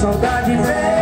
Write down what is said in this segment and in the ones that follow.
Saudade vem.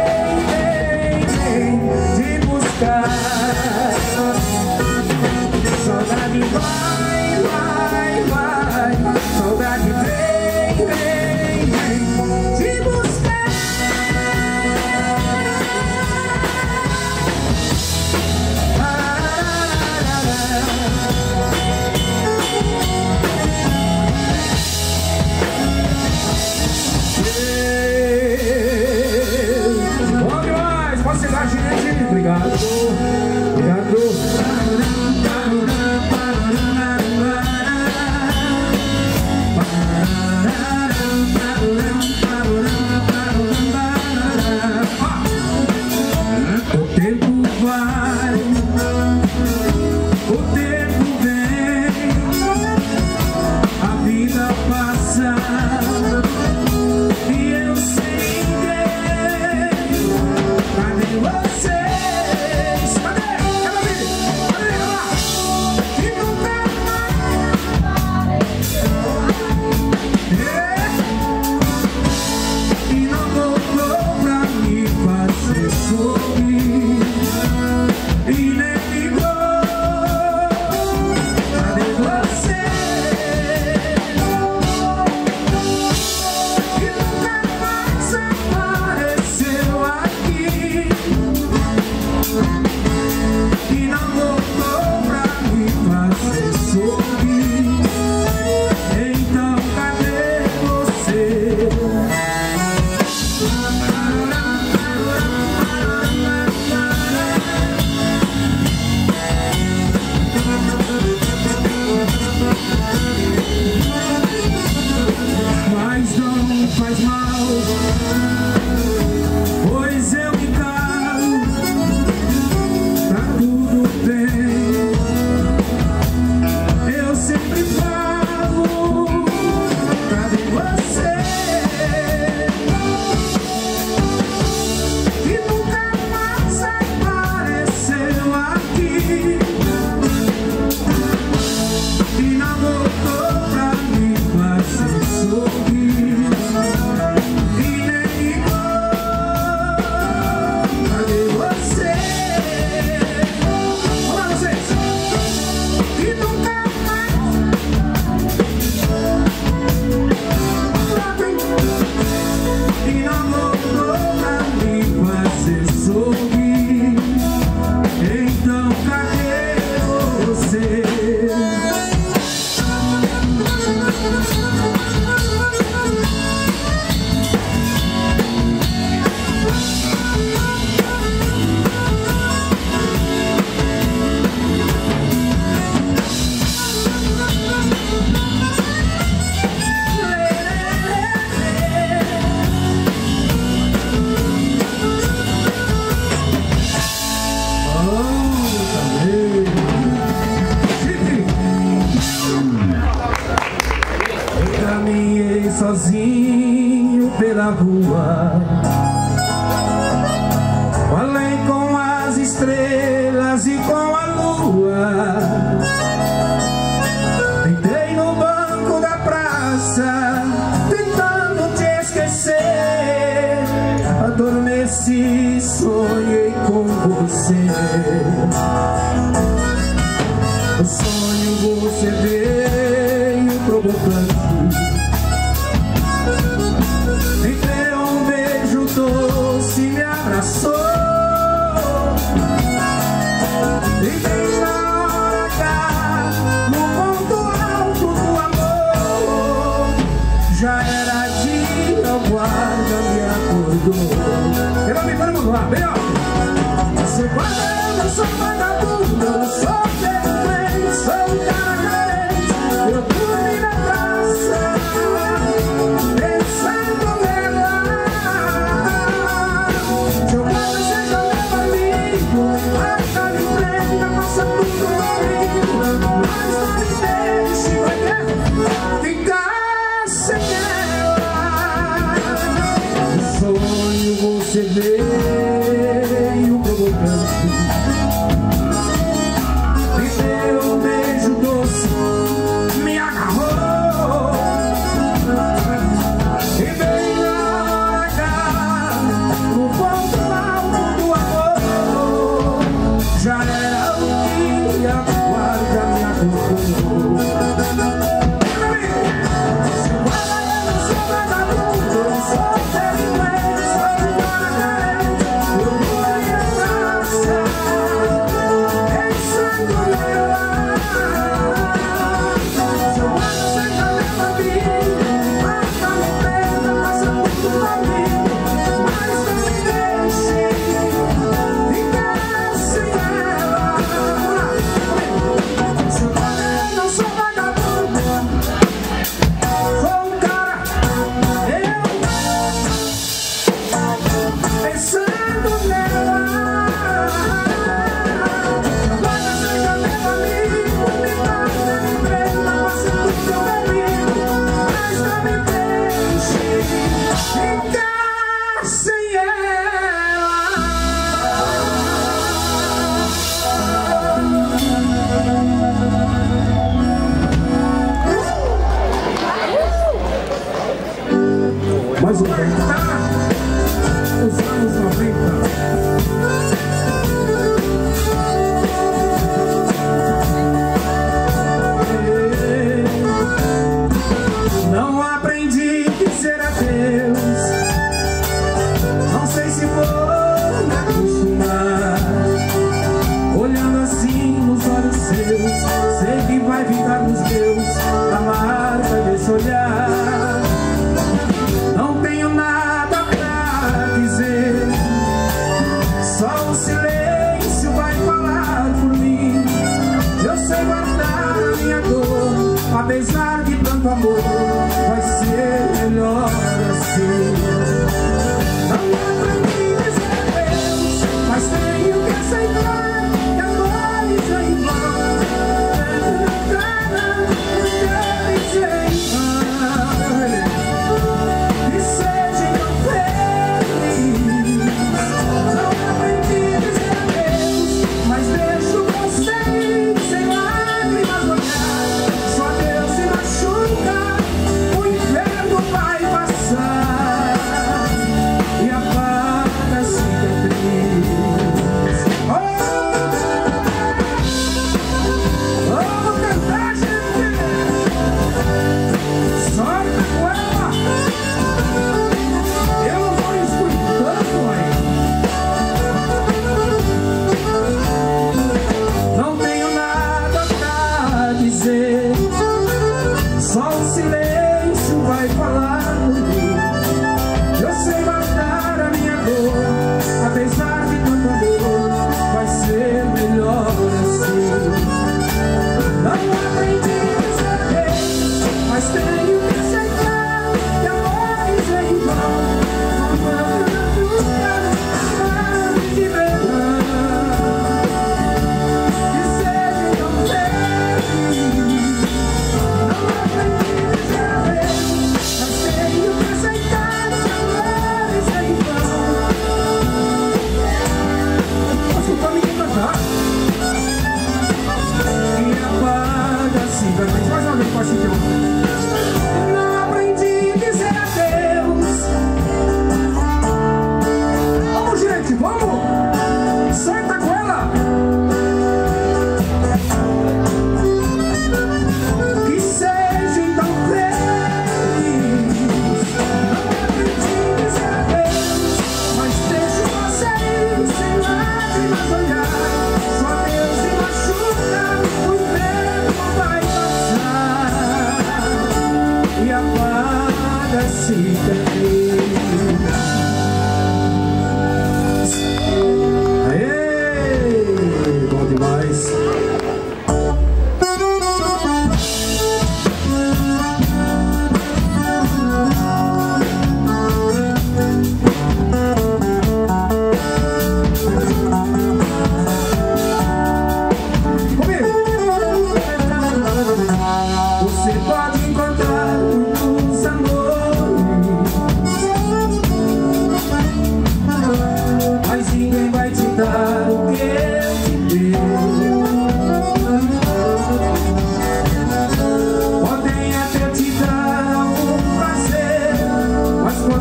Tentando te esquecer Adormecer over the sea. 소녀.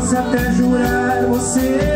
posso até jurar você.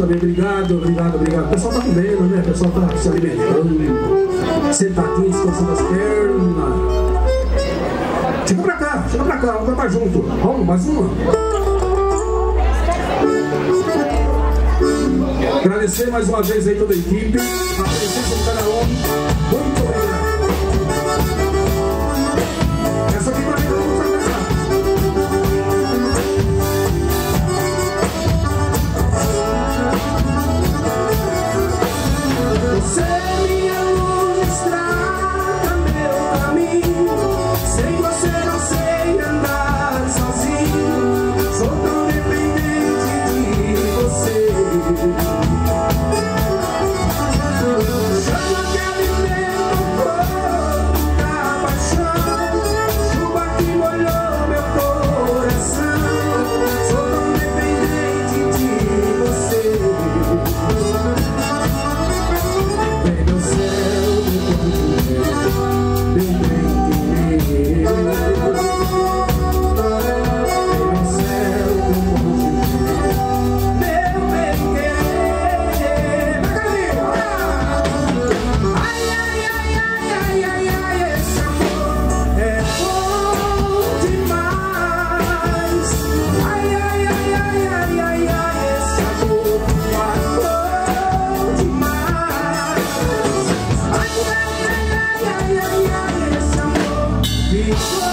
também, obrigado, obrigado, obrigado. O pessoal tá comendo, né? O pessoal tá se alimentando, sentadinho, descansando as pernas. Chega pra cá, chega pra cá, vamos cantar junto. Vamos, mais uma. Agradecer mais uma vez aí toda a equipe, a presença do Canarone, muito obrigado. Essa aqui pra Whoa.